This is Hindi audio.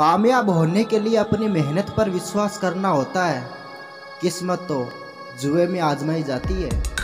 कामयाब होने के लिए अपनी मेहनत पर विश्वास करना होता है। किस्मत तो जुए में आजमाई जाती है।